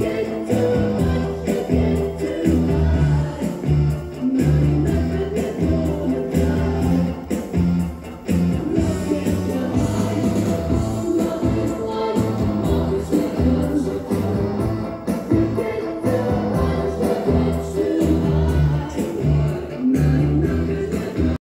get.